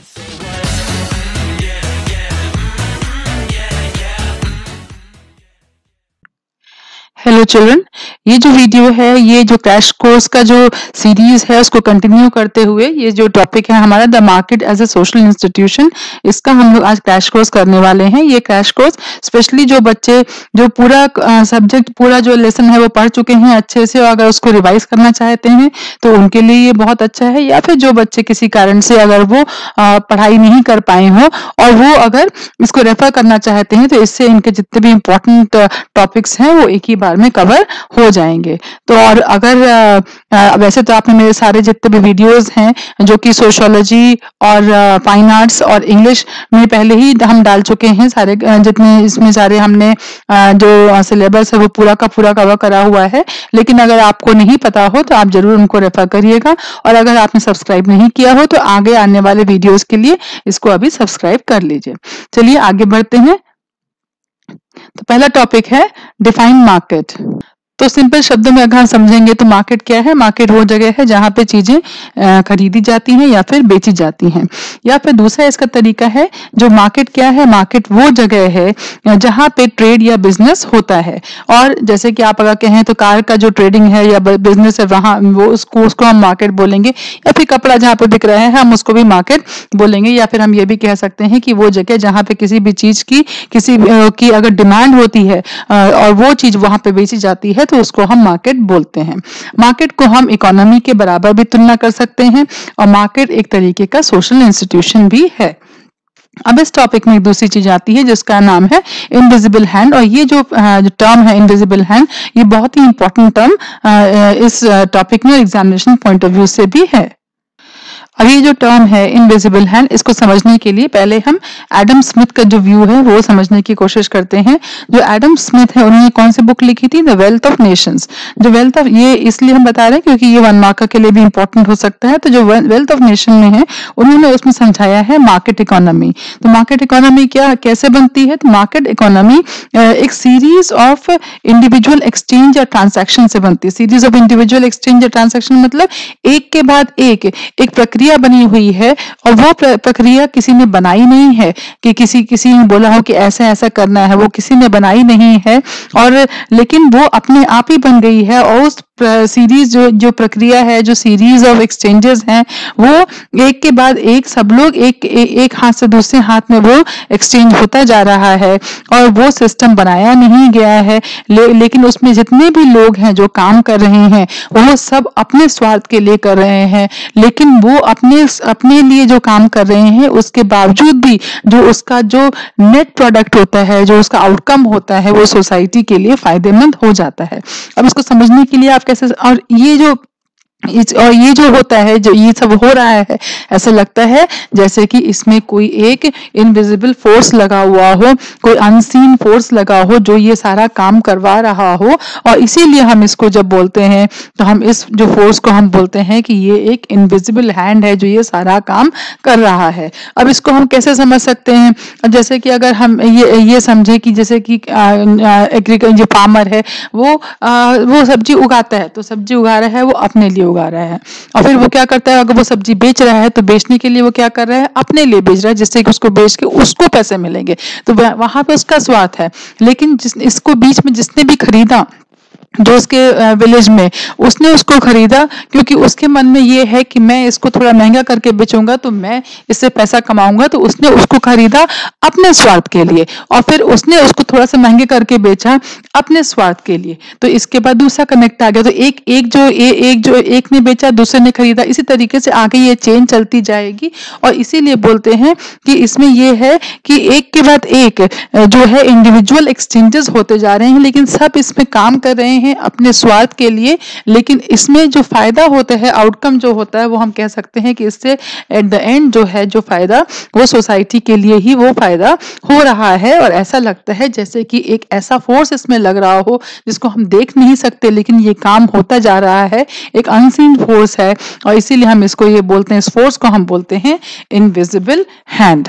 say what? Hello children ये जो video है ये जो क्रैश कोर्स का जो सीरीज़ है उसको कंटिन्यू करते हुए ये जो टॉपिक है हमारा the market as a social institution इसका हम लोग आज क्रैश कोर्स करने वाले हैं। ये क्रैश कोर्स स्पेशली जो बच्चे जो पूरा सब्जेक्ट पूरा जो लेसन है वो पढ़ चुके हैं अच्छे से और अगर उसको रिवाइज करना चाहते हैं तो उनके लिए ये बहुत अच्छा है। या फिर जो बच्चे किसी कारण से अगर वो आ, पढ़ाई नहीं कर पाए हो और वो अगर इसको रेफर करना चाहते हैं तो इससे इनके जितने भी इंपॉर्टेंट टॉपिक्स हैं वो एक ही बार में कवर हो जाएँगे। तो और अगर वैसे तो आपने मेरे सारे जितने भी वीडियोस हैं, जो कि सोशोलॉजी और फाइन आर्ट्स और इंग्लिश में पहले ही हम डाल चुके हैं, सारे जितने इसमें सारे हमने जो सिलेबस है वो पूरा का पूरा कवर करा हुआ है। लेकिन अगर आपको नहीं पता हो तो आप ज़रूर उनको रेफर करिएगा। और अगर आपने सब्सक्राइब नहीं किया हो तो आगे आने वाले वीडियोस के लिए इसको अभी सब्सक्राइब कर लीजिए। चलिए आगे बढ़ते हैं। तो पहला टॉपिक है डिफाइन मार्केट तो सिंपल शब्दों में अगर हम समझेंगे तो मार्केट क्या है? मार्केट वो जगह है जहाँ पे चीज़ें खरीदी जाती हैं या फिर बेची जाती हैं। या फिर दूसरा इसका तरीका है, जो मार्केट क्या है? मार्केट वो जगह है जहाँ पे ट्रेड या बिज़नेस होता है। और जैसे कि आप अगर कहें तो कार का जो ट्रेडिंग है या बिज़नेस है, वहाँ वो उसको उसको हम मार्केट बोलेंगे। या फिर कपड़ा जहाँ पे बिक रहा है, हम उसको भी मार्केट बोलेंगे। या फिर हम ये भी कह सकते हैं कि वो जगह जहाँ पे किसी भी चीज़ की, किसी की अगर डिमांड होती है और वो चीज़ वहाँ पे बेची जाती है तो उसको हम मार्केट बोलते हैं। मार्केट को हम इकोनॉमी के बराबर भी तुलना कर सकते हैं और मार्केट एक तरीके का सोशल इंस्टीट्यूशन भी है। अब इस टॉपिक में एक दूसरी चीज़ आती है जिसका नाम है इनविजिबल हैंड और ये जो टर्म है इनविजिबल हैंड ये बहुत ही इंपॉर्टेंट टर्म इस टॉपिक में एग्जामिनेशन पॉइंट ऑफ़ व्यू से भी है। अब ये जो टर्म है इनविजिबल हैंड इसको समझने के लिए पहले हम एडम स्मिथ का जो व्यू है, वो समझने की कोशिश करते हैं। जो एडम स्मिथ है, उन्होंने कौन सी बुक लिखी थी? द वेल्थ ऑफ़ नेशंस जो वेल्थ ऑफ़ ये इसलिए हम बता रहे हैं क्योंकि ये वन मार्कर के लिए भी इंपॉर्टेंट हो सकता है। तो जो वेल्थ ऑफ़ नेशन में है, उन्होंने उसमें समझाया है मार्केट इकोनॉमी तो मार्केट इकोनॉमी क्या, कैसे बनती है? तो मार्केट इकोनॉमी एक सीरीज़ ऑफ़ इंडिविजुअल एक्सचेंज या ट्रांसेक्शन से बनती है। सीरीज़ ऑफ़ इंडिविजुअल एक्सचेंज या ट्रांसेक्शन मतलब एक के बाद एक एक प्रक्रिया प्रक्रिया बनी हुई है और वो प्रक्रिया किसी ने बनाई नहीं है कि किसी किसी ने बोला हो कि ऐसा ऐसा करना है, वो किसी ने बनाई नहीं है और लेकिन वो अपने आप ही बन गई है और उस सीरीज़ जो जो प्रक्रिया है जो सीरीज़ ऑफ़ एक्सचेंजेस हैं वो एक के बाद एक सब लोग एक ए, एक हाथ से दूसरे हाथ में वो एक्सचेंज होता जा रहा है और वो सिस्टम बनाया नहीं गया है। ले, लेकिन उसमें जितने भी लोग हैं जो काम कर रहे हैं वो सब अपने स्वार्थ के लिए कर रहे हैं। लेकिन वो अपने अपने लिए जो काम कर रहे हैं उसके बावजूद भी जो उसका जो नेट प्रोडक्ट होता है जो उसका आउटकम होता है वो सोसाइटी के लिए फ़ायदेमंद हो जाता है। अब इसको समझने के लिए आप कैसे और ये जो और ये जो होता है जो ये सब हो रहा है ऐसा लगता है जैसे कि इसमें कोई एक इनविजिबल फोर्स लगा हुआ हो कोई अनसीन फोर्स लगा हो जो ये सारा काम करवा रहा हो। और इसीलिए हम इसको जब बोलते हैं तो हम इस जो फोर्स को हम बोलते हैं कि ये एक इनविजिबल हैंड है जो ये सारा काम कर रहा है। अब इसको हम कैसे समझ सकते हैं? जैसे कि अगर हम ये ये समझे कि जैसे कि एग्रीकल्चर जो फार्मर है वो आ, वो सब्ज़ी उगाता है तो सब्ज़ी उगा रहा है वो अपने लिए उगा रहा है। और फिर वो क्या करता है? अगर वो सब्ज़ी बेच रहा है तो बेचने के लिए वो क्या कर रहा है? अपने लिए बेच रहा है, जिससे कि उसको बेच के उसको पैसे मिलेंगे। तो वहाँ पे उसका स्वाद है। लेकिन जिस, इसको बीच में जिसने भी खरीदा जो उसके विलेज में। उसने उसको खरीदा क्योंकि उसके मन में ये है कि मैं इसको थोड़ा महँगा करके बेचूँगा तो मैं इससे पैसा कमाऊँगा। तो उसने उसको खरीदा अपने स्वार्थ के लिए और फिर उसने उसको थोड़ा सा महँगे करके बेचा अपने स्वार्थ के लिए। तो इसके बाद दूसरा कनेक्ट आ गया। तो एक एक जो ए, एक जो एक ने बेचा दूसरे ने खरीदा। इसी तरीके से आगे ये चेन चलती जाएगी और इसीलिए बोलते हैं कि इसमें यह है कि एक के बाद एक जो है इंडिविजुअल एक्सचेंजेस होते जा रहे हैं लेकिन सब इसमें काम कर रहे हैं। हैं अपने स्वार्थ के लिए, लेकिन इसमें जो फ़ायदा होता है आउटकम जो होता है, वो हम कह सकते हैं कि इससे एट द एंड जो है, जो फ़ायदा, वो सोसाइटी के लिए ही वो फ़ायदा हो रहा है। और ऐसा लगता है जैसे कि एक ऐसा फोर्स इसमें लग रहा हो, जिसको हम देख नहीं सकते, लेकिन ये काम होता जा रहा है। एक अनसीन फोर्स है, और इसीलिए हम इसको ये बोलते हैं, इस फोर्स को हम बोलते हैं इनविजिबल हैंड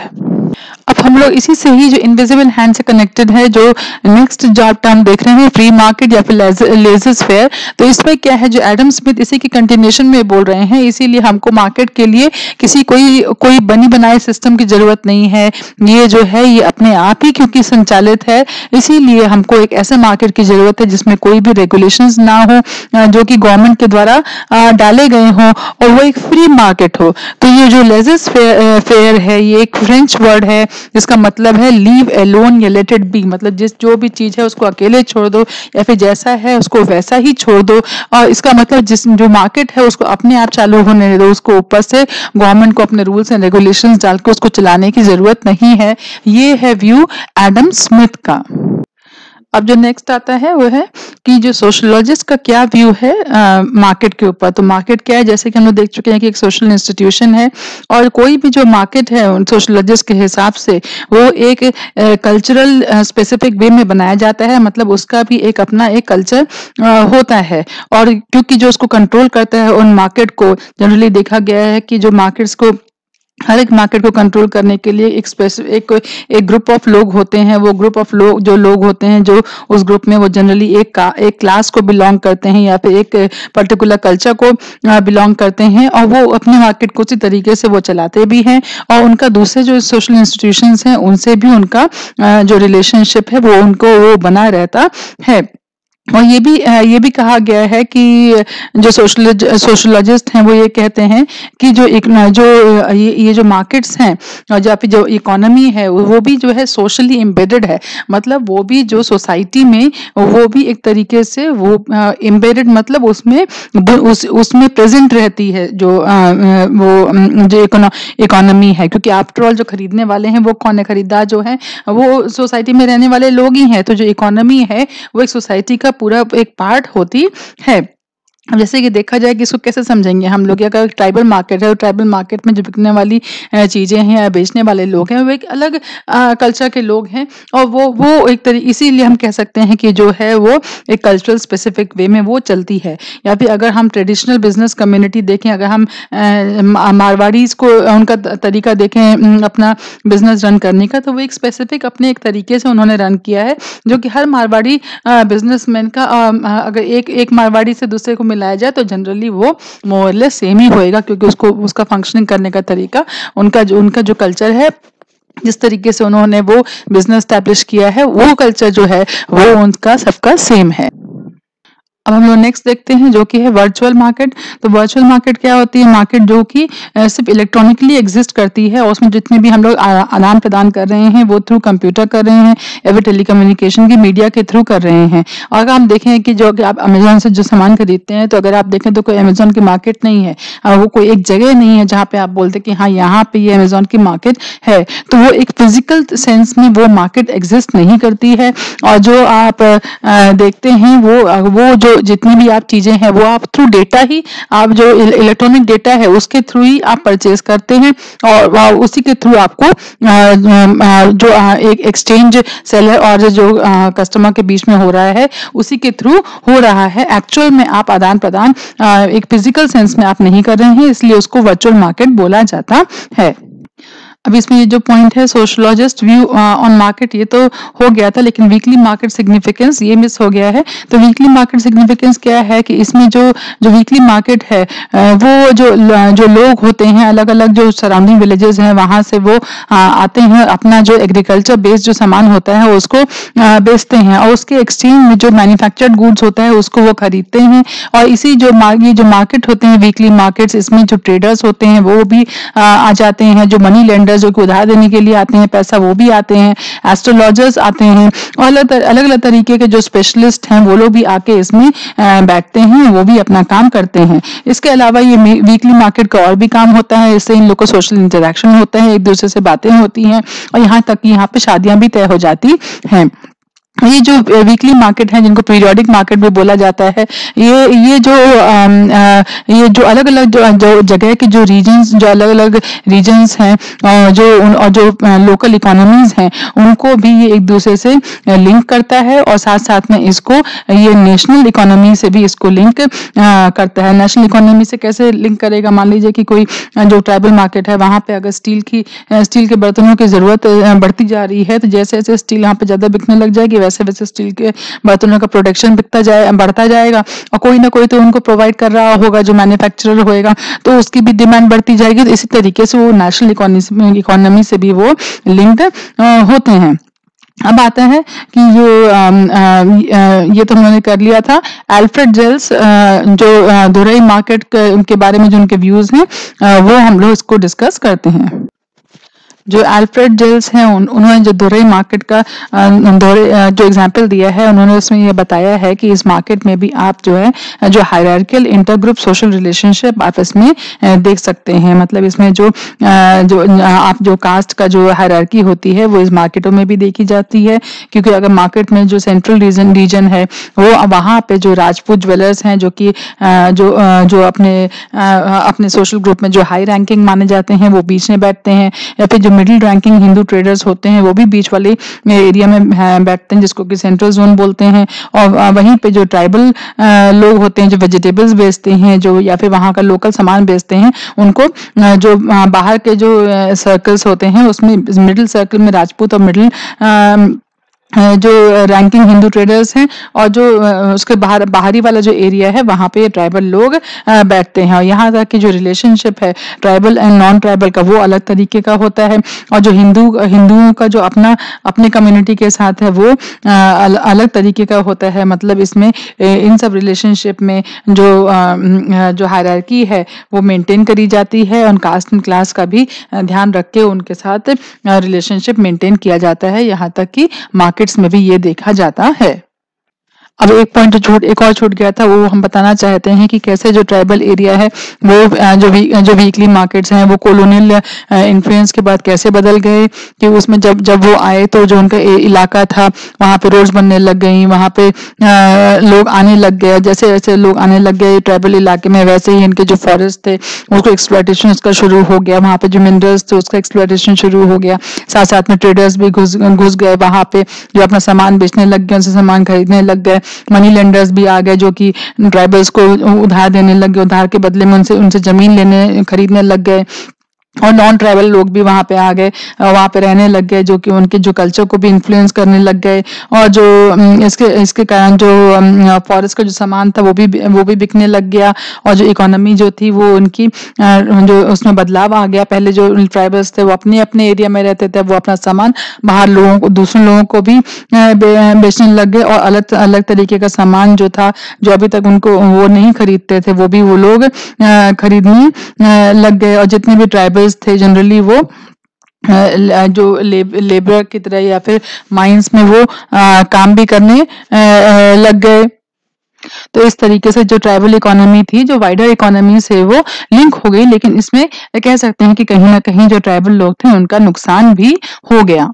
अब हम लोग इसी से ही जो इनविजिबल हैंड से कनेक्टेड है जो नेक्स्ट जॉब टर्म देख रहे हैं फ्री मार्केट या फिर लेजर्स फेयर तो इसमें क्या है जो एडम स्मिथ इसी की कंटिन्यूशन में बोल रहे हैं इसीलिए हमको मार्केट के लिए किसी कोई कोई बनी बनाए सिस्टम की ज़रूरत नहीं है। ये जो है ये अपने आप ही क्योंकि संचालित है इसीलिए हमको एक ऐसे मार्केट की ज़रूरत है जिसमें कोई भी रेगुलेशन ना हो जो कि गवर्नमेंट के द्वारा डाले गए हों और वो एक फ्री मार्केट हो। तो ये जो लेजर्स फेयर, है ये एक फ्रेंच वर्ड है, जिसका मतलब है लीव एलोन या लेट इट बी मतलब जिस, जो भी चीज़ है, उसको अकेले छोड़ दो, या फिर जैसा है, उसको वैसा ही छोड़ दो। और इसका मतलब जिस, जो मार्केट है, उसको अपने आप चालू होने दो, उसको ऊपर से गवर्नमेंट को अपने रूल्स एंड रेगुलेशन डाल के उसको चलाने की ज़रूरत नहीं है। ये है व्यू एडम स्मिथ का। अब जो नेक्स्ट आता है, वो है कि जो सोशोलॉजिस्ट का क्या व्यू है मार्केट के ऊपर? तो मार्केट क्या है? जैसे कि हम लोग देख चुके हैं कि एक सोशल इंस्टीट्यूशन है और कोई भी जो मार्केट है सोशोलॉजिस्ट के हिसाब से, वो एक कल्चरल स्पेसिफिक वे में बनाया जाता है। मतलब उसका भी एक अपना एक कल्चर होता है। और क्योंकि जो उसको कंट्रोल करता है, उन मार्केट को जनरली देखा गया है कि जो मार्केट्स को हर एक मार्केट को कंट्रोल करने के लिए एक स्पेसिफिक एक, एक ग्रुप ऑफ़ लोग होते हैं वो ग्रुप ऑफ़ लोग जो लोग होते हैं जो उस ग्रुप में वो जनरली एक का एक क्लास को बिलोंग करते हैं या फिर एक पर्टिकुलर कल्चर को बिलोंग करते हैं और वो अपने मार्केट को उसी तरीके से वो चलाते भी हैं और उनका दूसरे जो सोशल इंस्टीट्यूशन हैं उनसे भी उनका जो रिलेशनशिप है वो उनको वो बना रहता है। और ये भी ये भी कहा गया है कि जो सोशल सोशलॉजिस्ट हैं वो ये कहते हैं कि जो एक जो ये, ये जो मार्केट्स हैं और या फिर जो इकोनॉमी है वो भी जो है सोशली एम्बेडेड है। मतलब वो भी जो सोसाइटी में वो भी एक तरीके से वो एम्बेडेड मतलब उसमें उस उसमें प्रेजेंट रहती है जो वो जो इकोनॉमी है। क्योंकि आफ्टर ऑल जो खरीदने वाले हैं वो कौन है? खरीदार जो है वो सोसाइटी में रहने वाले लोग ही हैं। तो जो इकोनॉमी है वो एक सोसाइटी का पूरा एक पार्ट होती है। जैसे कि देखा जाए कि इसको कैसे समझेंगे हम लोग? अगर ट्राइबल मार्केट है तो ट्राइबल मार्केट में जो बिकने वाली चीज़ें हैं या बेचने वाले लोग हैं, वो एक अलग कल्चर के लोग हैं और वो वो एक तरीके इसीलिए हम कह सकते हैं कि जो है वो एक कल्चरल स्पेसिफिक वे में वो चलती है। या फिर अगर हम ट्रेडिशनल बिज़नेस कम्युनिटी देखें, अगर हम मारवाड़ीज को उनका तरीका देखें अपना बिज़नेस रन करने का तो वो एक स्पेसिफिक अपने एक तरीके से उन्होंने रन किया है, जो कि हर मारवाड़ी बिजनेसमैन का अगर एक एक मारवाड़ी से दूसरे को मिलाया जाए तो जनरली वो मोरलेस सेम ही होएगा, क्योंकि उसको, उसका फंक्शनिंग करने का तरीका, उनका जो उनका जो कल्चर है, जिस तरीके से उन्होंने वो बिज़नेस स्टैब्लिश किया है, वो कल्चर जो है, वो उनका सबका सेम है। अब हम लोग नेक्स्ट देखते हैं जो कि है वर्चुअल मार्केट तो वर्चुअल मार्केट क्या होती है? मार्केट जो कि सिर्फ़ इलेक्ट्रॉनिकली एग्जिस्ट करती है और उसमें जितने भी हम लोग आदान प्रदान कर रहे हैं, वो थ्रू कंप्यूटर कर रहे हैं या फिर टेलीकम्युनिकेशन की मीडिया के थ्रू कर रहे हैं। और अगर हम देखें कि जो कि आप अमेजोन से जो सामान खरीदते हैं तो अगर आप देखें तो कोई अमेजोन की मार्केट नहीं है। वो कोई एक जगह नहीं है जहाँ पे आप बोलते कि हाँ यहाँ पे ये अमेजोन की मार्केट है। तो वो एक फ़िज़िकल सेंस में वो मार्केट एग्जिस्ट नहीं करती है। और जो आप देखते हैं वो वो जो जितनी भी आप चीज़ें हैं, वो आप थ्रू डेटा ही, आप जो इलेक्ट्रॉनिक डेटा है, उसके थ्रू ही आप परचेज करते हैं और उसी के थ्रू आपको जो एक एक्सचेंज सेलर और जो कस्टमर के बीच में हो रहा है, उसी के थ्रू हो रहा है। एक्चुअल में आप आदान प्रदान एक फ़िज़िकल सेंस में आप नहीं कर रहे हैं, इसलिए उसको वर्चुअल मार्केट बोला जाता है। अब इसमें ये जो पॉइंट है सोशोलॉजिस्ट व्यू ऑन मार्केट ये तो हो गया था लेकिन वीकली मार्केट सिग्निफिकेंस ये मिस हो गया है। तो वीकली मार्केट सिग्निफिकेंस क्या है कि इसमें जो जो वीकली मार्केट है uh, वो जो जो लोग होते हैं अलग अलग जो सराउंडिंग विलेजेस हैं वहाँ से वो uh, आते हैं अपना जो एग्रीकल्चर बेस्ड जो सामान होता है उसको uh, बेचते हैं और उसके एक्सचेंज में जो मैन्युफैक्चर्ड गुड्स होता है उसको वो खरीदते हैं और इसी जो ये जो मार्केट होते हैं वीकली मार्केट्स इसमें जो ट्रेडर्स होते हैं वो भी आ जाते हैं जो मनी लेंडर जो कि उधार देने के लिए आते हैं, पैसा वो भी आते हैं एस्ट्रोलॉजर्स आते हैं, और अलग अलग तरीके के जो स्पेशलिस्ट हैं, वो लोग भी आके इसमें बैठते हैं, वो भी अपना काम करते हैं। इसके अलावा ये वीकली मार्केट का और भी काम होता है, इससे इन लोग को सोशल इंटरेक्शन होता है, एक दूसरे से बातें होती हैं, और यहाँ तक कि यहाँ पे शादियाँ भी तय हो जाती हैं। ये जो वीकली मार्केट है जिनको पीरियोडिक मार्केट भी बोला जाता है ये ये जो आ, ये जो अलग अलग जो, जो जगह के जो रीजन्स जो अलग अलग रीजन्स हैं जो उन, और जो लोकल इकोनॉमीज हैं उनको भी ये एक दूसरे से लिंक करता है और साथ साथ में इसको ये नेशनल इकोनॉमी से भी इसको लिंक आ, करता है। नेशनल इकोनॉमी से कैसे लिंक करेगा? मान लीजिए कि कोई जो ट्राइबल मार्केट है वहाँ पे अगर स्टील की स्टील के बर्तनों की ज़रूरत बढ़ती जा रही है तो जैसे जैसे स्टील यहाँ पे ज़्यादा बिकने लग जाएगी वैसे वैसे स्टील के बर्तनों का प्रोडक्शन बिकता जाए बढ़ता जाएगा और कोई ना कोई तो उनको प्रोवाइड कर रहा होगा जो मैन्युफैक्चरर होएगा तो उसकी भी डिमांड बढ़ती जाएगी तो इसी तरीके से वो नेशनल इकोनॉमी से भी वो लिंक्ड होते हैं। अब आता है कि जो आ, आ, ये तो हमने कर लिया था एल्फ्रेड जेल्स जो दुरई मार्केट के बारे में जो उनके व्यूज़ हैं वो हम लोग इसको डिस्कस करते हैं। जो अल्फ्रेड जेल्स हैं उन, उन्होंने जो दोरे मार्केट का दोरे जो एग्जांपल दिया है उन्होंने उसमें ये बताया है कि इस मार्केट में भी आप जो है जो हायरार्कियल इंटरग्रुप सोशल रिलेशनशिप आप इसमें देख सकते हैं। मतलब इसमें जो जो आप जो कास्ट का जो हायरार्की होती है वो इस मार्केटों में भी देखी जाती है। क्योंकि अगर मार्केट में जो सेंट्रल रीजन रीजन है वो वहाँ पे जो राजपूत ज्वेलर्स हैं जो कि जो जो अपने अपने सोशल ग्रुप में जो हाई रैंकिंग माने जाते हैं वो बीच में बैठते हैं। या फिर जो मिडिल रैंकिंग हिंदू ट्रेडर्स होते हैं, वो भी बीच वाले एरिया में बैठते हैं, जिसको कि सेंट्रल जोन बोलते हैं। और वहीं पे जो ट्राइबल लोग होते हैं, जो वेजिटेबल्स बेचते हैं, जो, या फिर वहाँ का लोकल सामान बेचते हैं, उनको जो बाहर के जो सर्कल्स होते हैं, उसमें मिडिल सर्कल में राजपूत और मिडिल जो रैंकिंग हिंदू ट्रेडर्स हैं और जो उसके बाहर, बाहरी वाला जो एरिया है, वहाँ पे ट्राइबल लोग बैठते हैं। और यहाँ तक की जो रिलेशनशिप है ट्राइबल एंड नॉन ट्राइबल का, वो अलग तरीके का होता है। और जो हिंदू, हिंदुओं का जो अपना, अपने कम्युनिटी के साथ है, वो अलग तरीके का होता है। मतलब इसमें इन सब रिलेशनशिप में जो जो हायरार्की है, वो मेंटेन करी जाती है। और कास्ट एंड क्लास का भी ध्यान रख के उनके साथ रिलेशनशिप मेंटेन किया जाता है। यहाँ तक कि मार्केट मार्केट्स में भी ये देखा जाता है। अब एक पॉइंट छूट एक और छूट गया था वो हम बताना चाहते हैं कि कैसे जो ट्राइबल एरिया है वो जो वी, जो वीकली मार्केट्स हैं वो कॉलोनियल इन्फ्लुएंस के बाद कैसे बदल गए कि उसमें जब जब वो आए तो जो उनका इलाका था वहाँ पे रोड्स बनने लग गई वहाँ पे लोग आने लग गए जैसे जैसे लोग आने लग गए ट्राइबल इलाके में वैसे ही इनके जो फॉरेस्ट थे उसको एक्सप्लाइटेशन उसका शुरू हो गया वहाँ पे जो मिनरल्स थे उसका एक्सप्लाइटेशन शुरू हो गया। साथ साथ में ट्रेडर्स भी घुस घुस गए वहाँ पे जो अपना सामान बेचने लग गए उनसे सामान खरीदने लग गए मनी लेंडर्स भी आ गए जो कि ट्राइबल्स को उधार देने लग गए, उधार के बदले में उनसे उनसे ज़मीन लेने, खरीदने लग गए। और नॉन ट्राइबल लोग भी वहाँ पे आ गए वहाँ पे रहने लग गए, जो कि उनके जो कल्चर को भी इन्फ्लुएंस करने लग गए, और जो इसके इसके कारण जो फॉरेस्ट का जो सामान था वो भी वो भी बिकने लग गया, और जो इकोनॉमी जो थी वो उनकी जो उसमें बदलाव आ गया। पहले जो ट्राइबल्स थे वो अपने अपने एरिया में रहते थे वो अपना सामान बाहर लोगों को, दूसरे लोगों को भी बेचने लग गए, और अलग अलग तरीके का सामान जो था, जो अभी तक उनको वो नहीं खरीदते थे, वो भी वो लोग खरीदने लग गए। और जितने भी ट्राइबल लेबर्स थे जनरली वो जो लेबर की तरह या फिर माइंस में वो काम भी करने लग गए। तो इस तरीके से जो ट्राइबल इकोनॉमी थी, जो वाइडर इकोनॉमी से वो लिंक हो गई, लेकिन इसमें कह सकते हैं कि कहीं ना कहीं जो ट्राइबल लोग थे, उनका नुकसान भी हो गया।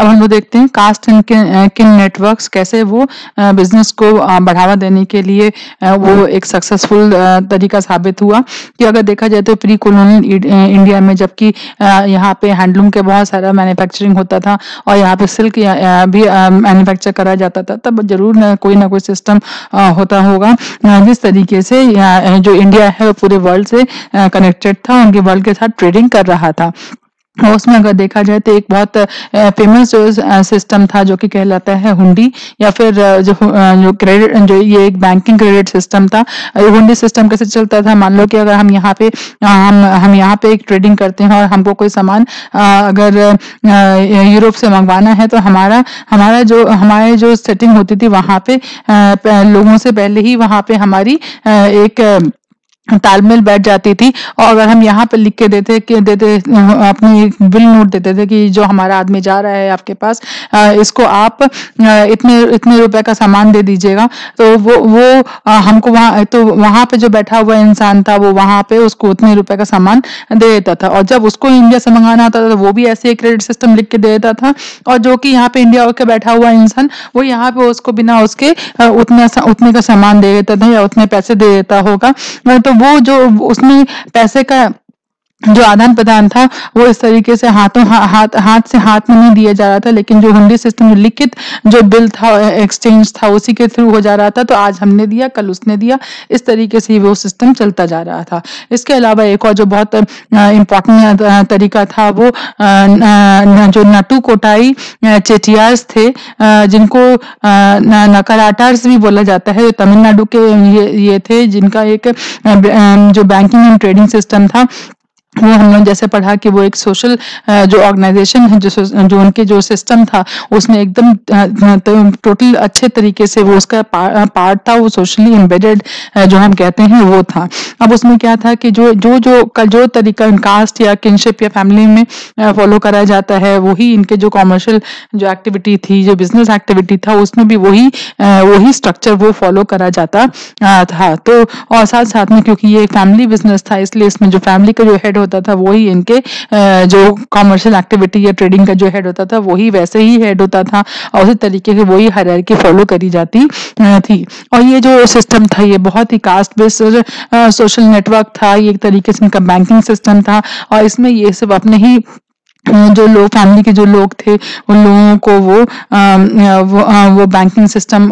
अब हम लोग देखते हैं कास्ट एंड किन नेटवर्क्स कैसे वो बिज़नेस को बढ़ावा देने के लिए वो एक सक्सेसफुल तरीका साबित हुआ। कि अगर देखा जाए तो प्री कॉलोनियल इंडिया में जबकि यहाँ पे हैंडलूम के बहुत सारा मैन्युफैक्चरिंग होता था और यहाँ पे सिल्क भी मैन्युफैक्चर करा जाता था, तब ज़रूर न, कोई ना कोई सिस्टम होता होगा। जिस तरीके से जो इंडिया है वो पूरे वर्ल्ड से कनेक्टेड था, उनके वर्ल्ड के साथ ट्रेडिंग कर रहा था। उसमें अगर देखा जाए तो एक बहुत फ़ेमस जो सिस्टम था जो कि कहलाता है हुंडी या फिर जो जो क्रेडिट जो ये एक बैंकिंग क्रेडिट सिस्टम था। हुंडी सिस्टम कैसे चलता था? मान लो कि अगर हम यहाँ पे हम हम यहाँ पे एक ट्रेडिंग करते हैं और हमको कोई सामान अगर यूरोप से मंगवाना है तो हमारा हमारा जो, हमारे जो सेटिंग होती थी वहाँ पे लोगों से पहले ही वहाँ पे हमारी एक तालमेल बैठ जाती थी और अगर हम यहाँ पे लिख के देते, कि देते अपनी बिल नोट देते थे कि जो हमारा आदमी जा रहा है आपके पास इसको आप इतने इतने रुपए का सामान दे दीजिएगा। तो वो वो हमको वहाँ तो वहाँ पे जो बैठा हुआ इंसान था, वो वहाँ पे उसको उतने रुपए का सामान दे देता था। और जब उसको इंडिया से मंगाना होता था तो वो भी ऐसे क्रेडिट सिस्टम लिख के दे देता था। और जो कि यहाँ पे इंडिया होकर बैठा हुआ इंसान, वो यहाँ पे उसको बिना उसके उतने उतने का सामान दे देता था या उतने पैसे दे देता होगा। तो वो जो उसमें पैसे का जो आदान प्रदान था वो इस तरीके से हाथों हा, हाथ हाथ से हाथ में नहीं दिया जा रहा था लेकिन जो हुंडी सिस्टम जो लिखित जो बिल था एक्सचेंज था उसी के थ्रू हो जा रहा था तो आज हमने दिया कल उसने दिया। इस तरीके से वो सिस्टम चलता जा रहा था। इसके अलावा एक और जो बहुत इम्पोर्टेंट तरीका था वो जो नटू कोटाई चेटियार्स थे जिनको नकराटार्स भी बोला जाता है तमिलनाडु के ये ये थे जिनका एक जो बैंकिंग एंड ट्रेडिंग सिस्टम था वो हम लोग जैसे पढ़ा कि वो एक सोशल जो ऑर्गेनाइजेशन है, जो जो उनके जो सिस्टम था, उसने एकदम तो टोटल अच्छे तरीके से वो उसका पार्ट था, वो सोशली एम्बेडेड जो हम कहते हैं, वो था। अब उसमें क्या था कि जो जो जो का जो तरीका कास्ट या किनशिप या फैमिली में फॉलो करा जाता है, वही इनके जो कॉमर्शियल जो एक्टिविटी थी, जो बिज़नेस एक्टिविटी था, उसमें भी वही वही स्ट्रक्चर वो फॉलो करा जाता था। तो और साथ साथ में क्योंकि ये फैमिली बिज़नेस था, इसलिए इसमें जो फैमिली का जो हेड होता था, वही इनके जो कॉमर्शियल एक्टिविटी या ट्रेडिंग का जो हेड होता था, वही वैसे ही हेड होता था और उसी तरीके से वही हर की फॉलो करी जाती थी। और ये जो सिस्टम था, ये बहुत ही कास्ट बेस्ड सोशल नेटवर्क था, ये एक तरीके से इनका बैंकिंग सिस्टम था, और इसमें ये सब अपने ही जो लोग फैमिली के जो लोग थे उन लोगों को वो आ, वो, आ, वो बैंकिंग सिस्टम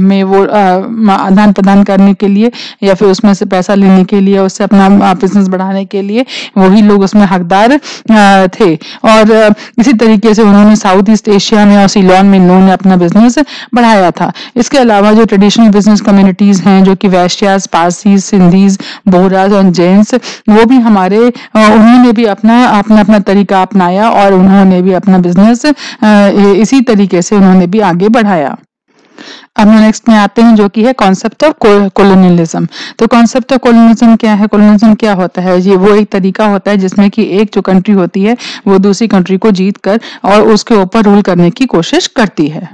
में वो आदान प्रदान करने के लिए या फिर उसमें से पैसा लेने के लिए उससे अपना बिज़नेस बढ़ाने के लिए वही लोग उसमें हकदार थे। और इसी तरीके से उन्होंने साउथ ईस्ट एशिया में और सीलोन में इन्होंने अपना बिज़नेस बढ़ाया था। इसके अलावा जो ट्रेडिशनल बिज़नेस कम्युनिटीज हैं जो कि वैश्यास पारसीज सिंधीज बोहराज और जेंट्स वो भी हमारे उन्होंने भी अपना अपना अपना तरीका अपनाया। बनाया और उन्होंने भी अपना बिज़नेस इसी तरीके से उन्होंने भी आगे बढ़ाया। अब हम नेक्स्ट में आते हैं जो कि है कॉन्सेप्ट ऑफ़ कोलोनियलिज्म तो कॉन्सेप्ट ऑफ़ कोलोनियलिज्म क्या है? कोलोनियलिज्म क्या होता है? ये वो एक तरीका होता है जिसमें कि एक जो कंट्री होती है, वो दूसरी कंट्री को जीत कर और उसके ऊपर रूल करने की कोशिश करती है।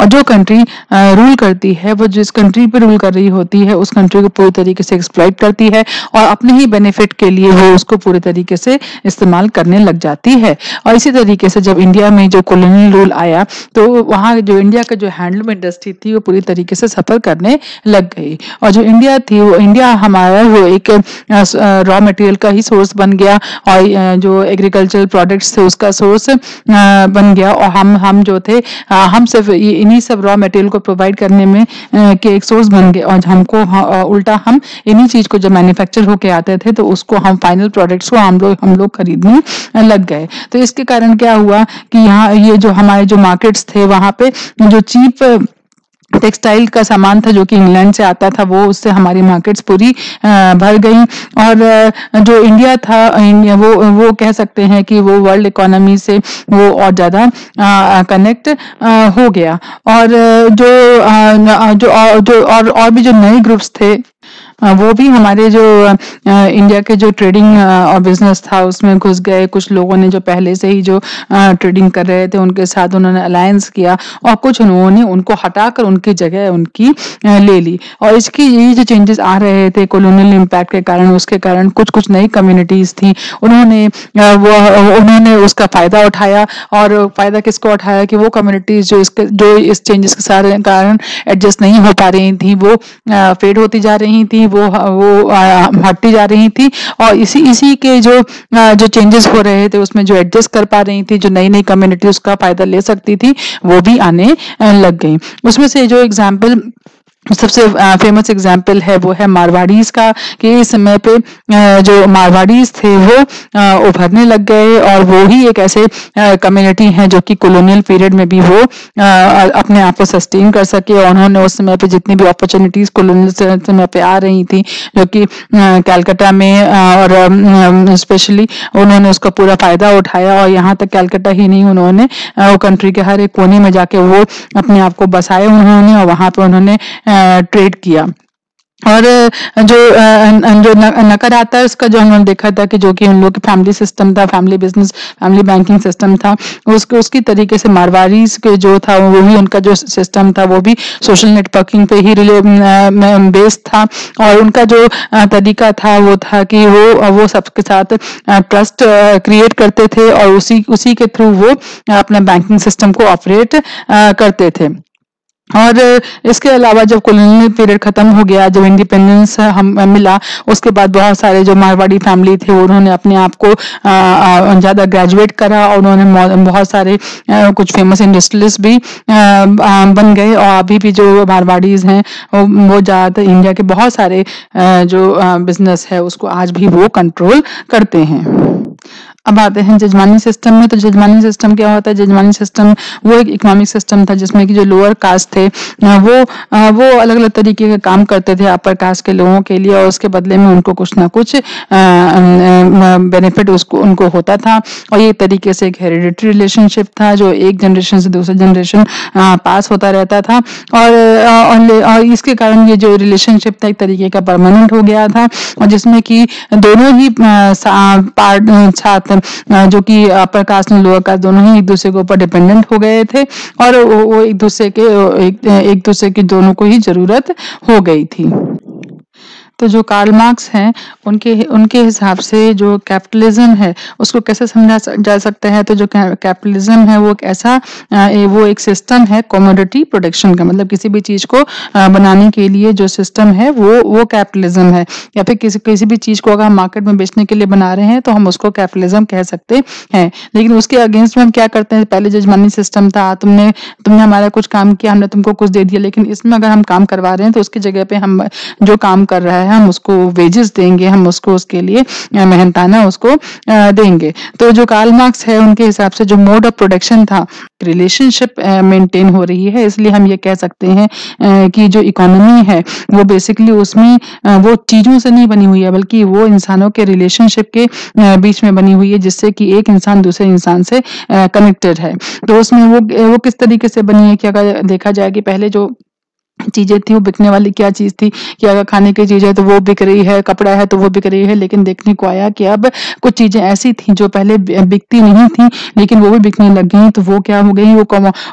और जो कंट्री रूल करती है, वो जिस कंट्री पे रूल कर रही होती है, उस कंट्री को पूरी तरीके से एक्सप्लॉइट करती है और अपने ही बेनिफिट के लिए वो उसको पूरे तरीके से इस्तेमाल करने लग जाती है। और इसी तरीके से जब इंडिया में जो कॉलोनियल रूल आया तो वहाँ जो इंडिया का जो हैंडलूम इंडस्ट्री थी, वो पूरी तरीके से सफ़र करने लग गई। और जो इंडिया थी, वो इंडिया हमारा वो एक रॉ मटेरियल का ही सोर्स बन गया और जो एग्रीकल्चरल प्रोडक्ट्स थे, उसका सोर्स बन गया। और हम हम जो थे हम सिर्फ़ ये इन्हीं सब रॉ मटेरियल को प्रोवाइड करने में के एक सोर्स बन गए। और हमको उल्टा हम इन्हीं चीज़ को जब मैन्युफैक्चर होके आते थे तो उसको हम फाइनल प्रोडक्ट्स को हम लोग हम लोग खरीदने लग गए। तो इसके कारण क्या हुआ कि यहाँ ये जो हमारे जो मार्केट्स थे, वहाँ पे जो चीप टेक्सटाइल का सामान था जो कि इंग्लैंड से आता था, वो उससे हमारी मार्केट्स पूरी भर गई। और जो इंडिया था, इंडिया, वो वो कह सकते हैं कि वो वर्ल्ड इकोनॉमी से वो और ज़्यादा कनेक्ट हो गया। और जो जो जो, और और भी जो नए ग्रुप्स थे वो भी हमारे जो इंडिया के जो ट्रेडिंग और बिज़नेस था, उसमें घुस गए। कुछ लोगों ने जो पहले से ही जो ट्रेडिंग कर रहे थे, उनके साथ उन्होंने अलायंस किया और कुछ उन्होंने उनको हटाकर उनकी जगह उनकी ले ली। और इसकी, ये जो चेंजेस आ रहे थे कॉलोनियल इम्पैक्ट के कारण, उसके कारण कुछ कुछ नई कम्युनिटीज थी। उन्होंने वो, उन्होंने उसका फ़ायदा उठाया। और फ़ायदा किसको उठाया? कि वो कम्युनिटीज जो इसके, जो इस चेंजेस के कारण एडजस्ट नहीं हो पा रही थी, वो फेड होती जा रही थी। वो वो हटती जा रही थी और इसी इसी के जो जो चेंजेस हो रहे थे, उसमें जो एडजस्ट कर पा रही थी, जो नई नई कम्युनिटी उसका फ़ायदा ले सकती थी, वो भी आने लग गई। उसमें से जो एग्ज़ाम्पल सबसे फ़ेमस एग्ज़ाम्पल है, वो है मारवाड़ीज का, कि इस समय पे जो मारवाड़ीज थे, वो उभरने लग गए और वो ही एक ऐसे कम्युनिटी हैं जो कि कॉलोनियल पीरियड में भी वो अपने आप को सस्टेन कर सके और उन्होंने उस समय पे जितनी भी अपॉर्चुनिटीज़ कॉलोनियल समय पे आ रही थी, जो कि कैलकाटा में और स्पेशली उन्होंने उसका पूरा फ़ायदा उठाया और यहाँ तक कैलकाटा ही नहीं, उन्होंने कंट्री के हर एक कोने में जाके वो अपने आप को बसाए उन्होंने और वहाँ पर उन्होंने ट्रेड किया। और जो जो नकर आता है, उसका जो हमने देखा था कि जो कि उन लोग का फैमिली सिस्टम था family business family banking system था उसके उसकी तरीके से मारवाड़ी के जो था, वो भी उनका जो सिस्टम था, वो भी सोशल नेटवर्किंग पे ही रिले बेस्ड था। और उनका जो तरीका था, वो था कि वो वो सबके साथ ट्रस्ट क्रिएट करते थे और उसी उसी के थ्रू वो अपने बैंकिंग सिस्टम को ऑपरेट करते थे। और इसके अलावा जब कॉलोनियल पीरियड खत्म हो गया, जब इंडिपेंडेंस हम, मिला, उसके बाद बहुत सारे जो मारवाड़ी फैमिली थे, उन्होंने अपने आप को ज़्यादा ग्रेजुएट करा और उन्होंने बहुत सारे कुछ फ़ेमस इंडस्ट्रियलिस्ट भी बन गए। और अभी भी जो मारवाड़ीज हैं, वो ज़्यादातर इंडिया के बहुत सारे जो बिज़नेस है, उसको आज भी वो कंट्रोल करते हैं। अब आते हैं जजमानी सिस्टम में तो जजमानी सिस्टम क्या होता है? जजमानी सिस्टम वो एक इकोनॉमिक सिस्टम था जिसमें कि जो लोअर कास्ट थे वो वो अलग अलग तरीके के काम करते थे अपर कास्ट के लोगों के लिए और उसके बदले में उनको कुछ ना कुछ बेनिफिट उसको उनको होता था। और ये तरीके से एक हेरिडिटरी रिलेशनशिप था जो एक जनरेशन से दूसरे जनरेशन पास होता रहता था। और, और, और इसके कारण ये जो रिलेशनशिप था एक तरीके का परमानेंट हो गया था और जिसमें कि दोनों ही पार्ट जो कि अपर कास्ट और लोअर कास्ट दोनों ही एक दूसरे के ऊपर डिपेंडेंट हो गए थे और वो एक दूसरे के एक दूसरे की दोनों को ही ज़रूरत हो गई थी। तो जो कार्ल मार्क्स हैं, उनके उनके हिसाब से जो कैपिटलिज्म है, उसको कैसे समझा जा सकता है? तो जो कैपिटलिज्म है, वो एक ऐसा वो एक सिस्टम है कॉमोडिटी प्रोडक्शन का मतलब किसी भी चीज़ को बनाने के लिए जो सिस्टम है, वो वो कैपिटलिज्म है। या फिर किसी किसी भी चीज़ को अगर हम मार्केट में बेचने के लिए बना रहे हैं तो हम उसको कैपिटलिज्म कह सकते हैं। लेकिन उसके अगेंस्ट में हम क्या करते हैं? पहले जजमानी सिस्टम था, तुमने तुमने हमारा कुछ काम किया, हमने तुमको कुछ दे दिया, लेकिन इसमें अगर हम काम करवा रहे हैं तो उसकी जगह पे हम, जो काम कर रहा है हम उसको वेजेस देंगे, हम उसको उसके लिए मेहनताना उसको देंगे। तो जो कार्ल मार्क्स है, उनके हिसाब से जो मोड ऑफ़ प्रोडक्शन था रिलेशनशिप मेंटेन हो रही है। इसलिए हम ये कह सकते हैं कि जो इकोनॉमी है, वो बेसिकली उसमें वो चीज़ों से नहीं बनी हुई है, बल्कि वो इंसानों के रिलेशनशिप के बीच में बनी हुई है, जिससे कि एक इंसान दूसरे इंसान से कनेक्टेड है। तो उसमें वो वो किस तरीके से बनी है कि अगर देखा जाए कि पहले जो चीज़ें थी, वो बिकने वाली क्या चीज़ थी कि अगर खाने की चीज़ है तो वो बिक रही है, कपड़ा है तो वो बिक रही है, लेकिन देखने को आया कि अब कुछ चीज़ें ऐसी थी जो पहले बिकती नहीं थी, लेकिन वो भी बिकने लग गई तो वो क्या हो गई, वो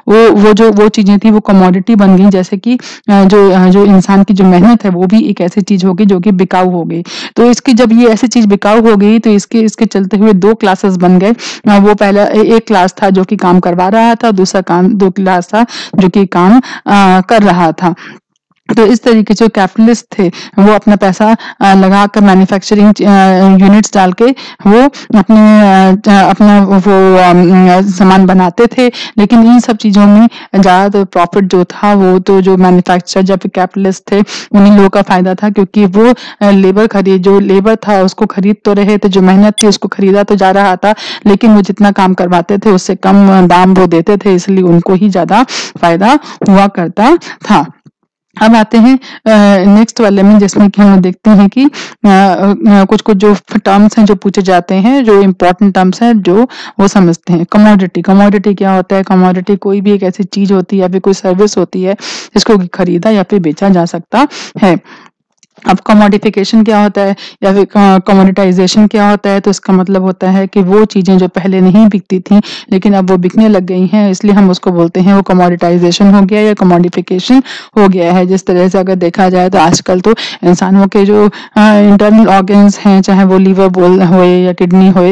वो वो जो, वो चीज़ें थी, वो कमोडिटी बन गई, जैसे कि जो जो इंसान की जो मेहनत है, वो भी एक ऐसी चीज़ होगी जो कि बिकाऊ हो गई। तो इसकी जब ये ऐसी चीज़ बिकाऊ हो गई तो इसके इसके चलते हुए दो क्लासेस बन गए। वो पहला एक क्लास था जो कि काम करवा रहा था, दूसरा काम, दो क्लास था जो कि काम कर रहा था। तो इस तरीके से कैपिटलिस्ट थे, वो अपना पैसा लगाकर मैन्युफैक्चरिंग यूनिट्स डाल के वो अपने अपना वो सामान बनाते थे। लेकिन इन सब चीज़ों में ज़्यादा प्रॉफिट जो था, वो तो जो मैन्युफैक्चर जब कैपिटलिस्ट थे, उन्हीं लोगों का फ़ायदा था, क्योंकि वो लेबर खरीद, जो लेबर था, उसको खरीद तो रहे थे, जो मेहनत थी, उसको खरीदा तो जा रहा था, लेकिन वो जितना काम करवाते थे, उससे कम दाम वो देते थे, इसलिए उनको ही ज़्यादा फ़ायदा हुआ करता था। अब आते हैं नेक्स्ट वाले में जिसमें कि हम देखते हैं कि आ, कुछ कुछ जो टर्म्स हैं जो पूछे जाते हैं जो इम्पोर्टेंट टर्म्स हैं जो वो समझते हैं। कमोडिटी कमोडिटी क्या होता है? कमोडिटी कोई भी एक ऐसी चीज़ होती है या फिर कोई सर्विस होती है जिसको खरीदा या फिर बेचा जा सकता है। अब कमोडिफिकेशन क्या होता है? या फिर कमोडिटाइजेशन क्या होता है? तो इसका मतलब होता है कि वो चीज़ें जो पहले नहीं बिकती थी, लेकिन अब वो बिकने लग गई हैं, इसलिए हम उसको बोलते हैं वो कमोडिटाइजेशन हो गया या कमोडिफिकेशन हो गया है। जिस तरह से अगर देखा जाए तो आजकल तो इंसानों के जो इंटरनल ऑर्गन्स हैं, चाहे वो लीवर बोल हो या किडनी हो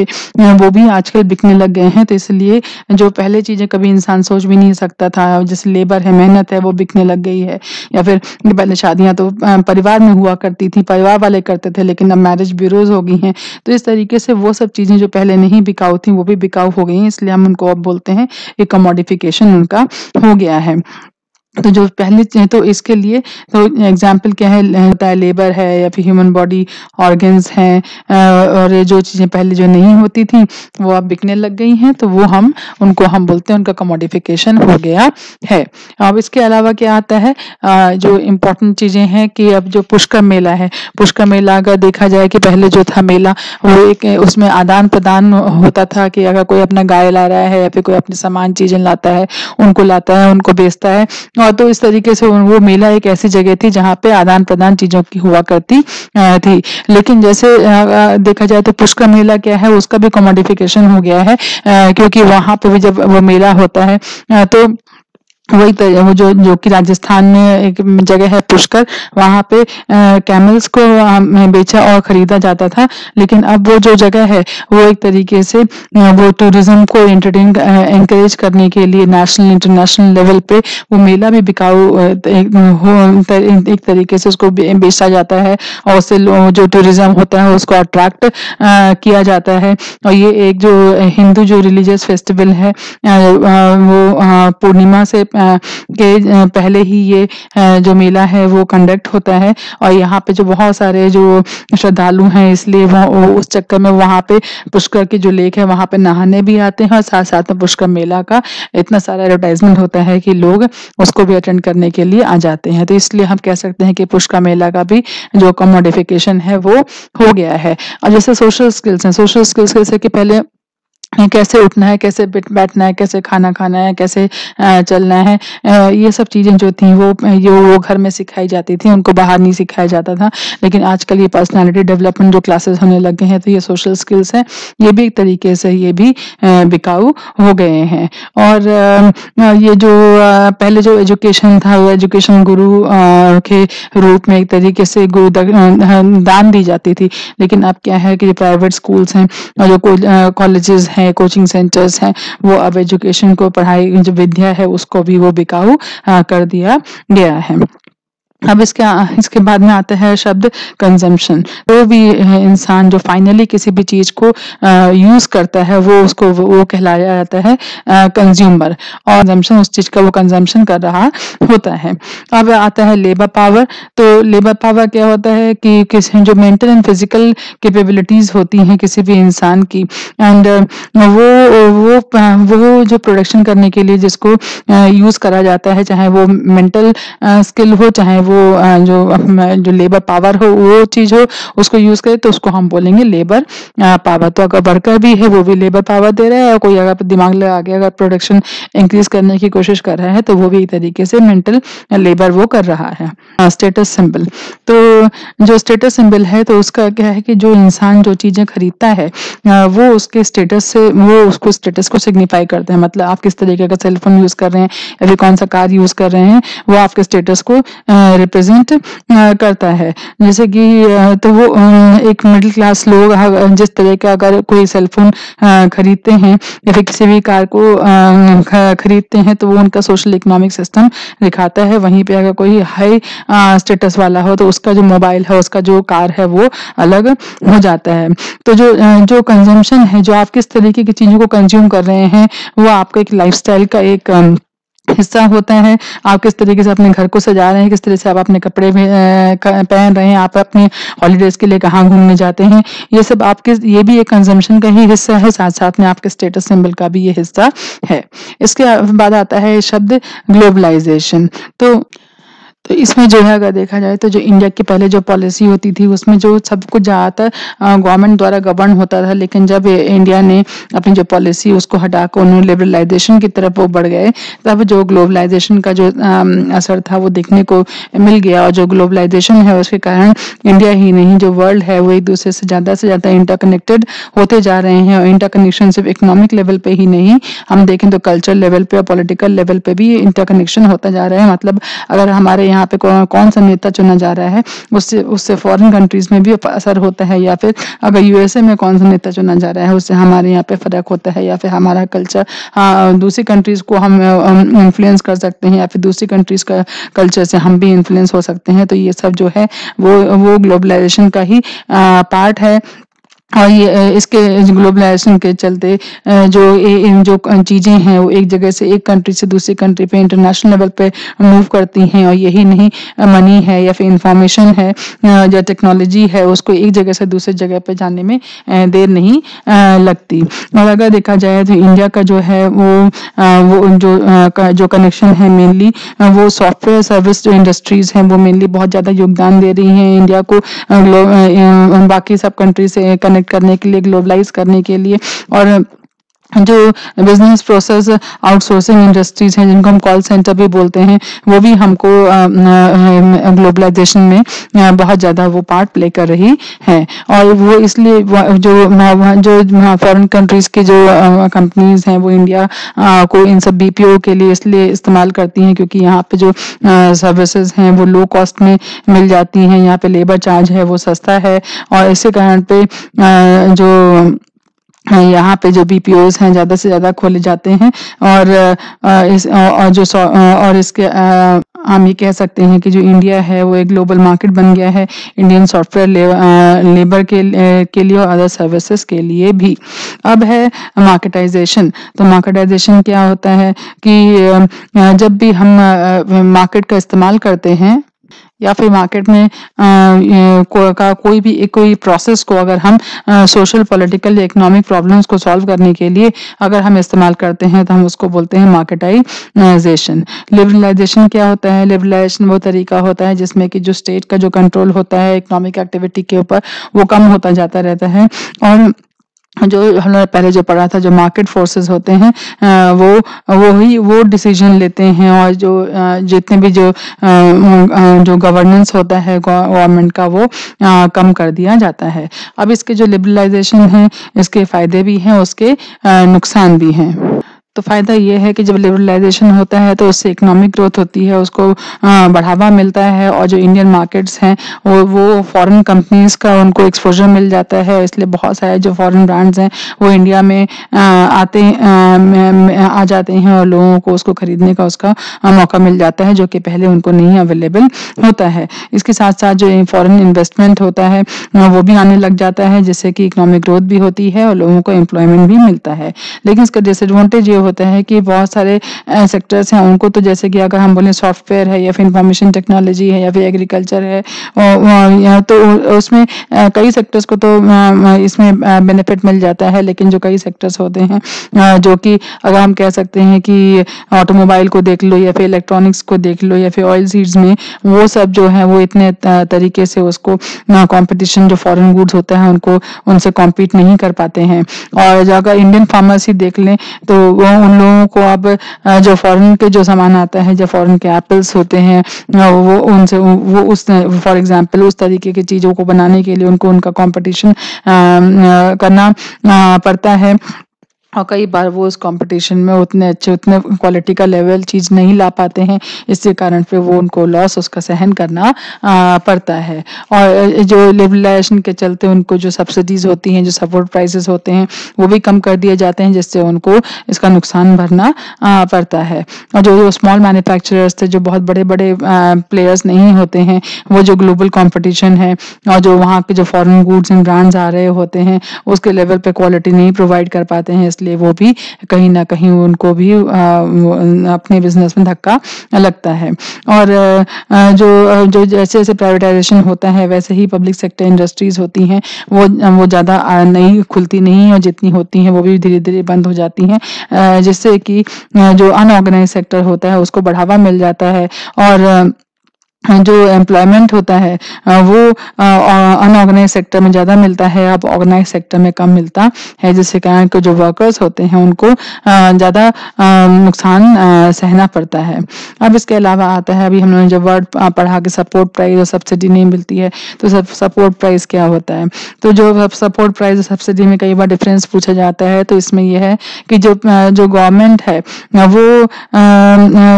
वो भी आजकल बिकने लग गए हैं। तो इसलिए जो पहले चीज़ें कभी इंसान सोच भी नहीं सकता था, जैसे लेबर है, मेहनत है, वो बिकने लग गई है। या फिर पहले शादियाँ तो परिवार में हुआ करती थी, परिवार वाले करते थे, लेकिन अब मैरिज ब्यूरोज हो गई हैं। तो इस तरीके से वो सब चीज़ें जो पहले नहीं बिकाऊ थी, वो भी बिकाऊ हो गई हैं, इसलिए हम उनको अब बोलते हैं कि कमोडिफिकेशन उनका हो गया है। तो जो पहले तो इसके लिए तो एग्ज़ाम्पल क्या है होता है लेबर है या फिर ह्यूमन बॉडी ऑर्गन्स हैं और ये जो चीज़ें पहले जो नहीं होती थी, वो अब बिकने लग गई हैं तो वो हम, उनको हम बोलते हैं, उनका कमोडिफिकेशन हो गया है। अब इसके अलावा क्या आता है जो इम्पोर्टेंट चीज़ें हैं कि अब जो पुष्कर मेला है, पुष्कर मेला अगर देखा जाए कि पहले जो था मेला, वो एक, उसमें आदान प्रदान होता था कि अगर कोई अपना गाय ला रहा है या फिर कोई अपने सामान चीज़ें लाता है, उनको लाता है, उनको बेचता है तो इस तरीके से वो मेला एक ऐसी जगह थी जहाँ पे आदान प्रदान चीज़ों की हुआ करती थी। लेकिन जैसे देखा जाए तो पुष्कर मेला क्या है, उसका भी कॉमोडिफिकेशन हो गया है क्योंकि वहाँ पर भी जब वो मेला होता है तो वही तो वो जो जो कि राजस्थान में एक जगह है पुष्कर, वहाँ पे कैमल्स को बेचा और खरीदा जाता था। लेकिन अब वो जो जगह है, वो एक तरीके से वो टूरिज़्म को एंटरटेन एंकरेज करने के लिए नेशनल इंटरनेशनल लेवल पे वो मेला भी बिकाऊ एक तरीके से उसको बेचा जाता है और उससे जो टूरिज़्म होता है उसको अट्रैक्ट किया जाता है। और ये एक जो हिंदू जो रिलीजियस फेस्टिवल है वो पूर्णिमा से के पहले ही ये जो मेला है वो कंडक्ट होता है और यहाँ पे जो बहुत सारे जो श्रद्धालु हैं इसलिए वो उस चक्कर में वहाँ पे पुष्कर की जो लेक है वहाँ पे नहाने भी आते हैं और साथ साथ में पुष्कर मेला का इतना सारा एडवर्टाइजमेंट होता है कि लोग उसको भी अटेंड करने के लिए आ जाते हैं। तो इसलिए हम कह सकते हैं कि पुष्कर मेला का भी जो कमोडिफिकेशन है वो हो गया है। और जैसे सोशल स्किल्स हैं सोशल स्किल्स जैसे कि पहले कैसे उठना है, कैसे बैठना है, कैसे खाना खाना है, कैसे चलना है ये सब चीज़ें जो थी, वो, ये, वो घर में सिखाई जाती थी, उनको बाहर नहीं सिखाया जाता था, लेकिन आजकल ये पर्सनालिटी डेवलपमेंट जो क्लासेस होने लग गए हैं तो ये सोशल स्किल्स हैं, ये भी एक तरीके से ये भी बिकाऊ हो गए हैं। और ये जो पहले जो एजुकेशन था, वो एजुकेशन गुरु के रूप में एक तरीके से गुरु दान दी जाती थी, लेकिन अब क्या है कि प्राइवेट स्कूल्स हैं, और जो कॉलेजेस हैं कोचिंग सेंटर्स हैं, वो अब एजुकेशन को, पढ़ाई जो विद्या है, उसको भी वो बिकाऊ कर दिया गया है। अब इसके इसके बाद में आता है शब्द कंजम्पशन जो भी इंसान जो फाइनली किसी भी चीज़ को यूज़ करता है, वो उसको, वो कहलाया जाता है कंज्यूमर और कंजम्पशन उस चीज़ का वो कंजम्पशन कर रहा होता है। अब आता है लेबर पावर तो लेबर पावर क्या होता है कि किसी, जो मेंटल एंड फ़िज़िकल कैपेबिलिटीज होती हैं किसी भी इंसान की। एंड वो वो वो जो प्रोडक्शन करने के लिए जिसको यूज़ करा जाता है, चाहे वो मेंटल स्किल हो, चाहे वो जो जो लेबर पावर हो, वो चीज़ हो, उसको यूज़ करे तो उसको हम बोलेंगे लेबर पावर तो अगर वर्कर भी है, वो भी लेबर पावर दे रहा है, और कोई अगर दिमाग लगा के अगर प्रोडक्शन इंक्रीज करने की कोशिश कर रहा है तो वो भी एक तरीके से मेंटल लेबर वो कर रहा है। स्टेटस सिंबल तो जो स्टेटस सिंबल है तो उसका क्या है कि जो इंसान जो चीज़ें खरीदता है वो उसके स्टेटस से, वो उसको स्टेटस को सिग्निफाई करते हैं। मतलब आप किस तरीके का सेलफोन यूज़ कर रहे हैं, या फिर कौन सा कार यूज़ कर रहे हैं, वो आपके स्टेटस को रिप्रेजेंट करता है। जैसे कि तो वो एक मिडिल क्लास लोग जिस तरह का अगर कोई सेलफोन खरीदते हैं या फिर किसी भी कार को खरीदते हैं तो वो उनका सोशल इकोनॉमिक सिस्टम दिखाता है। वहीं पे अगर कोई हाई स्टेटस वाला हो तो उसका जो मोबाइल है, उसका जो कार है, वो अलग हो जाता है। तो जो जो कंजम्पशन है, जो आप किस तरीके की चीज़ों को कंज्यूम कर रहे हैं, वो आपका एक लाइफस्टाइल का एक हिस्सा होता है। आप किस तरीके से अपने घर को सजा रहे हैं, किस तरह से आप अपने कपड़े पहन रहे हैं, आप अपने हॉलीडेज के लिए कहाँ घूमने जाते हैं, ये सब आपके, ये भी एक कंजम्पशन का ही हिस्सा है साथ साथ में आपके स्टेटस सिंबल का भी ये हिस्सा है। इसके बाद आता है शब्द ग्लोबलाइजेशन तो तो इसमें जो है, अगर देखा जाए तो जो इंडिया की पहले जो पॉलिसी होती थी, उसमें जो सब कुछ ज़्यादातर गवर्नमेंट द्वारा गवर्न होता था, लेकिन जब इंडिया ने अपनी जो पॉलिसी उसको हटाकर उन्होंने लिबरलाइजेशन की तरफ़ वो बढ़ गए, तब जो ग्लोबलाइजेशन का जो असर था वो देखने को मिल गया। और जो ग्लोबलाइजेशन है, उसके कारण इंडिया ही नहीं, जो वर्ल्ड है, वो एक दूसरे से ज़्यादा से ज़्यादा इंटरकनेक्टेड होते जा रहे हैं। और इंटरकनेक्शन सिर्फ़ इकोनॉमिक लेवल पे ही नहीं, हम देखें तो कल्चर लेवल पे और पॉलिटिकल लेवल पे भी इंटरकनेक्शन होता जा रहा है। मतलब अगर हमारे यहाँ पे कौन सा नेता चुना जा रहा है, उससे उससे फॉरेन कंट्रीज़ में भी असर होता है या फिर अगर यूएसए में कौन सा नेता चुना जा रहा है, उससे हमारे यहाँ पे फ़र्क होता है या फिर हमारा कल्चर हाँ दूसरी कंट्रीज़ को हम इन्फ्लुएंस कर सकते हैं या फिर दूसरी कंट्रीज़ का कल्चर से हम भी इन्फ्लुएंस हो सकते हैं तो ये सब जो है, वो वो ग्लोबलाइजेशन का ही पार्ट है। और ये इसके ग्लोबलाइजेशन के चलते जो जो चीज़ें हैं, वो एक जगह से एक कंट्री से दूसरी कंट्री पे इंटरनेशनल लेवल पे मूव करती हैं और यही नहीं मनी है या फिर इंफॉर्मेशन है या टेक्नोलॉजी है, उसको एक जगह से दूसरी जगह पे जाने में देर नहीं लगती। और अगर देखा जाए तो इंडिया का जो है वो वो जो जो कनेक्शन है मेनली वो सॉफ्टवेयर सर्विस जो इंडस्ट्रीज़ हैं, वो मेनली बहुत ज़्यादा योगदान दे रही हैं। इंडिया को बाकी सब कंट्री से कनेक्ट करने के लिए ग्लोबलाइज करने के लिए और जो बिज़नेस प्रोसेस आउटसोर्सिंग इंडस्ट्रीज़ हैं, जिनको हम कॉल सेंटर भी बोलते हैं, वो भी हमको ग्लोबलाइजेशन में बहुत ज़्यादा वो पार्ट प्ले कर रही है। और वो इसलिए जो जो फॉरेन कंट्रीज़ के जो कंपनीज़ हैं, वो इंडिया को इन सब बीपीओ के लिए इसलिए इस्तेमाल करती हैं, क्योंकि यहाँ पे जो सर्विसेज़ हैं, वो लो कॉस्ट में मिल जाती हैं, यहाँ पे लेबर चार्ज है, वो सस्ता है। और इसी कारण पे जो यहाँ पे जो बीपीओज हैं, ज़्यादा से ज़्यादा खोले जाते हैं और इस और जो और इसके हम ये कह सकते हैं कि जो इंडिया है, वो एक ग्लोबल मार्केट बन गया है इंडियन सॉफ्टवेयर लेबर के के लिए और अदर सर्विसेज़ के लिए भी। अब है मार्केटाइजेशन तो मार्केटाइजेशन क्या होता है कि जब भी हम मार्केट का इस्तेमाल करते हैं या फिर मार्केट में आ, को, का कोई भी एक कोई प्रोसेस को अगर हम सोशल पॉलिटिकल इकोनॉमिक प्रॉब्लम्स को सॉल्व करने के लिए अगर हम इस्तेमाल करते हैं तो हम उसको बोलते हैं मार्केटाइजेशन लिबरलाइजेशन क्या होता है? लिबरलाइजेशन वो तरीका होता है जिसमें कि जो स्टेट का जो कंट्रोल होता है इकोनॉमिक एक्टिविटी के ऊपर वो कम होता जाता रहता है। और जो हमने पहले जो पढ़ा था, जो मार्केट फोर्सेस होते हैं वो वो ही वो डिसीज़न लेते हैं और जो जितने भी जो जो गवर्नेंस होता है गवर्नमेंट का वो कम कर दिया जाता है। अब इसके जो लिबरलाइजेशन है, इसके फ़ायदे भी हैं, उसके नुकसान भी हैं। तो फ़ायदा ये है कि जब लिबरलाइजेशन होता है तो उससे इकोनॉमिक ग्रोथ होती है, उसको बढ़ावा मिलता है और जो इंडियन मार्केट्स हैं, वो वो फॉरेन कंपनीज़ का उनको एक्सपोजर मिल जाता है। इसलिए बहुत सारे जो फॉरेन ब्रांड्स हैं, वो इंडिया में आते आ जाते हैं और लोगों को उसको खरीदने का उसका मौका मिल जाता है, जो कि पहले उनको नहीं अवेलेबल होता है। इसके साथ साथ जो फॉरेन इन्वेस्टमेंट होता है वो भी आने लग जाता है, जिससे कि इकोनॉमिक ग्रोथ भी होती है और लोगों को एम्प्लॉयमेंट भी मिलता है। लेकिन इसका डिसएडवांटेज ये होता है कि बहुत सारे सेक्टर्स हैं उनको तो जैसे कि अगर हम बोले सॉफ्टवेयर है या फिर इंफॉर्मेशन टेक्नोलॉजी है या फिर एग्रीकल्चर है तो उसमें कई सेक्टर्स को तो इसमें बेनिफिट मिल जाता है, लेकिन जो कई सेक्टर्स होते हैं जो कि अगर हम कह सकते हैं कि ऑटोमोबाइल को देख लो या फिर इलेक्ट्रॉनिक्स को देख लो या फिर ऑयल सीड्स में, वो सब जो है वो इतने तरीके से उसको कंपटीशन जो फॉरेन गुड्स होता है उनको, उनसे कॉम्पीट नहीं कर पाते हैं। और अगर इंडियन फार्मर्स ही देख लें तो वो उन लोगों को अब जो फॉरेन के जो सामान आता है, जो फॉरेन के एप्पल्स होते हैं वो उनसे, वो उस फॉर एग्जांपल उस तरीके की चीज़ों को बनाने के लिए उनको उनका कंपटीशन करना पड़ता है। और कई बार वो उस कंपटीशन में उतने अच्छे, उतने क्वालिटी का लेवल चीज़ नहीं ला पाते हैं, इसके कारण फिर वो उनको लॉस उसका सहन करना पड़ता है। और जो लिबरलाइजेशन के चलते उनको जो सब्सिडीज होती हैं, जो सपोर्ट प्राइसेस होते हैं, वो भी कम कर दिए जाते हैं, जिससे उनको इसका नुकसान भरना पड़ता है। और जो जो स्मॉल मैन्युफैक्चरर्स थे, जो बहुत बड़े बड़े प्लेयर्स नहीं होते हैं, वो जो ग्लोबल कॉम्पिटिशन है, और जो वहाँ के जो फॉरन गुड्स एंड ब्रांड्स आ रहे होते हैं, उसके लेवल पर क्वालिटी नहीं प्रोवाइड कर पाते हैं, इसलिए इसलिए वो भी कहीं ना कहीं उनको भी अपने बिज़नेस में धक्का लगता है। और जो जो जैसे जैसे प्राइवेटाइजेशन होता है, वैसे ही पब्लिक सेक्टर इंडस्ट्रीज़ होती हैं, वो वो ज़्यादा नहीं, खुलती नहीं और जितनी होती हैं वो भी धीरे धीरे बंद हो जाती हैं। जिससे कि जो अनऑर्गेनाइज सेक्टर होता है, उसको बढ़ावा मिल जाता है। और जो एम्प्लॉयमेंट होता है वो अनऑर्गेनाइज सेक्टर में ज़्यादा मिलता है अब ऑर्गेनाइज सेक्टर में कम मिलता है जिसके कारण जो वर्कर्स होते हैं उनको ज़्यादा नुकसान सहना पड़ता है। अब इसके अलावा आता है अभी हमने जब वर्ड पढ़ा कि सपोर्ट प्राइस और सब्सिडी नहीं मिलती है तो सब सपोर्ट प्राइस क्या होता है? तो जो सपोर्ट प्राइस और सब्सिडी में कई बार डिफरेंस पूछा जाता है तो इसमें यह है कि जो जो गवर्नमेंट है वो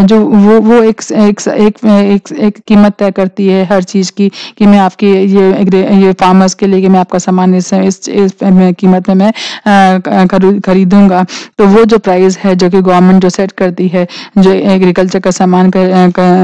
जो वो वो एक एक एक, एक, एक कीमत तय करती है हर चीज़ की कि मैं आपकी ये ये फार्मर्स के लिए कि मैं आपका सामान इस इस, इस कीमत में मैं खरीदूँगा। तो वो जो प्राइस है जो कि गवर्नमेंट जो सेट करती है जो एग्रीकल्चर का सामान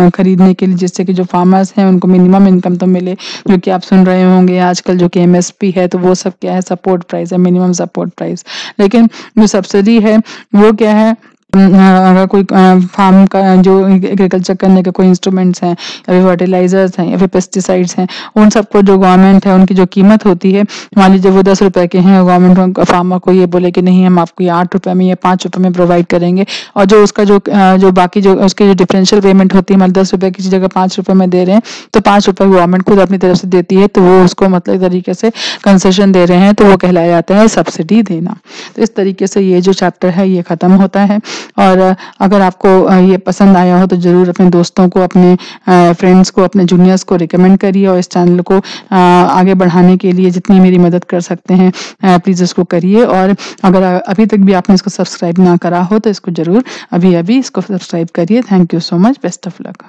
खरीदने के लिए जिससे कि जो फार्मर्स हैं उनको मिनिमम इनकम तो मिले जो कि आप सुन रहे होंगे आजकल जो कि एमएसपी है तो वो सब क्या है सपोर्ट प्राइस है मिनिमम सपोर्ट प्राइस लेकिन जो सब्सिडी है वो क्या है अगर कोई फार्म का, जो एग्रीकल्चर करने के कोई इंस्ट्रूमेंट्स हैं, या फिर फर्टिलाइजर्स हैं, या फिर पेस्टिसाइड्स हैं, उन सबको जो गवर्नमेंट है, उनकी जो कीमत होती है, मान लीजिए वो दस रुपए के हैं गवर्नमेंट फार्मर को ये बोले कि नहीं, हम आपको ये आठ रुपए में या पाँच रुपए में प्रोवाइड करेंगे, और जो उसका जो जो बाकी जो, उसकी जो डिफरेंशियल पेमेंट होती है मतलब दस रुपए की जगह पाँच रुपए में दे रहे हैं तो पाँच रुपए गवर्नमेंट खुद अपनी तरफ़ से देती है तो वो उसको मतलब तरीके से कंसेशन दे रहे हैं तो वो कहलाया जाता है सब्सिडी देना। तो इस तरीके से ये जो चैप्टर है, ये ख़त्म होता है। और अगर आपको ये पसंद आया हो तो ज़रूर अपने दोस्तों को, अपने फ्रेंड्स को, अपने जूनियर्स को रिकमेंड करिए और इस चैनल को आगे बढ़ाने के लिए जितनी मेरी मदद कर सकते हैं प्लीज़ इसको करिए। और अगर अभी तक भी आपने इसको सब्सक्राइब ना करा हो तो इसको ज़रूर अभी अभी इसको सब्सक्राइब करिए। Thank you so much best of luck